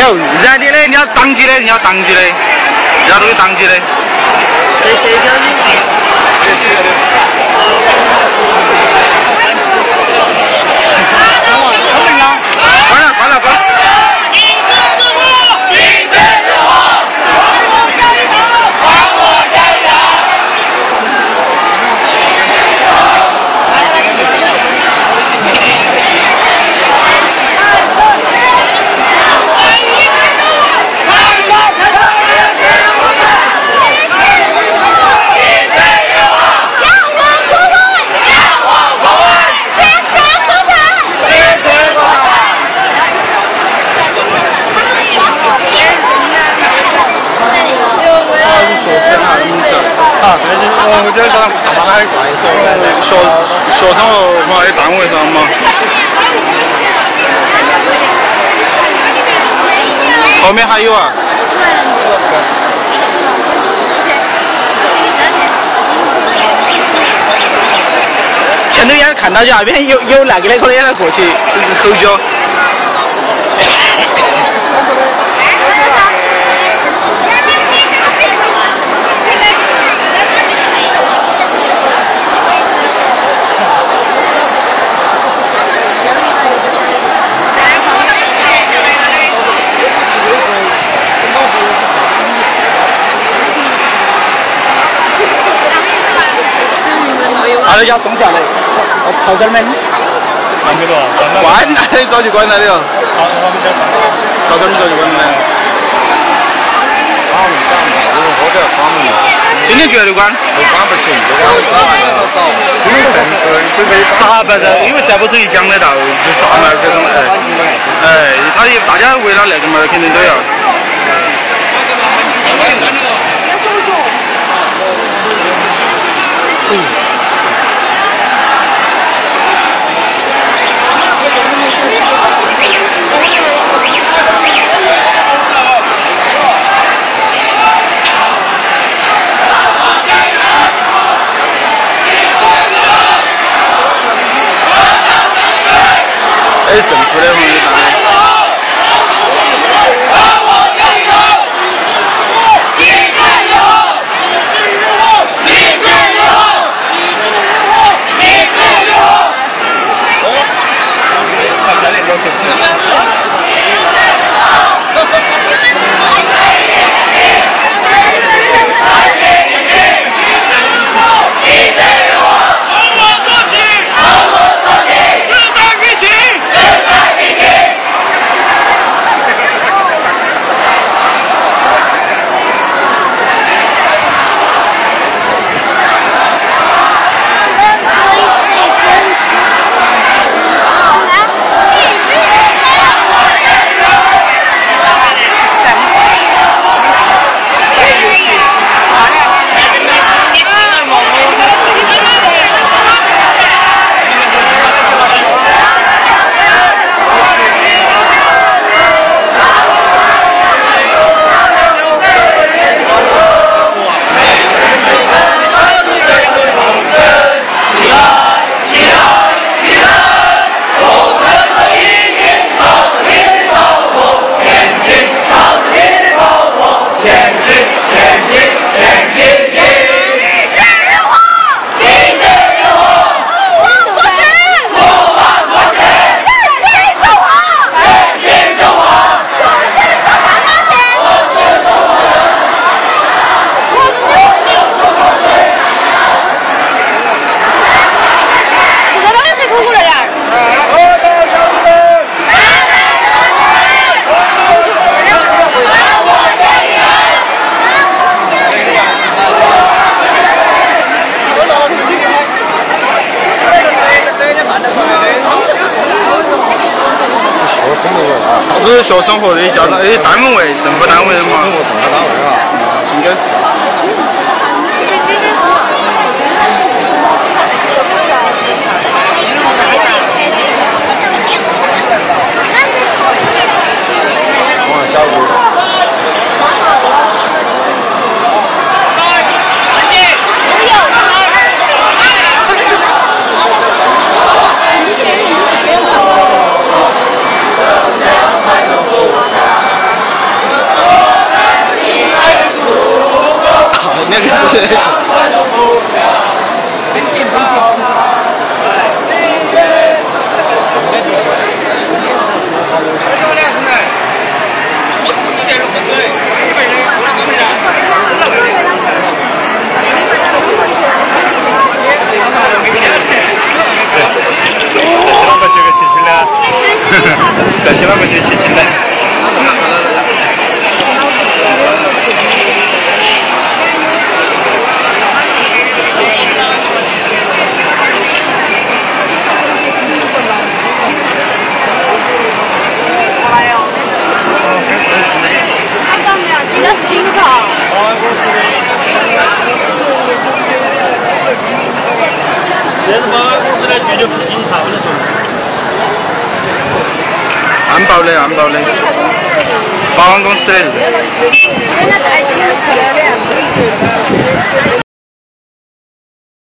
有燃的嘞，你要当机的，你要当机的，要都有当机的。谁谁教你？我这上上班还快手，学学生哦嘛，在单位上嘛。后面还有啊。前头也看到就那边有有那个的，可能也在过去吼叫。他要送下来，朝这儿门。关了，早就关了的哟。好，我们再上。朝这儿门早就关了。关门上，因为喝点关门。今天绝对关。关不行，因为正式，准备咋办的？因为再不走一讲得到，就咋嘛这种哎。哎，他也大家为了那个嘛，肯定都要。哎，政府的朋友。是学生活的家长，哎，单位，政府单位的嘛。政府单位啊，应该是。在新老板就去新的。看到没有？这个是警察。这是保安，保的，安保的，保安公司。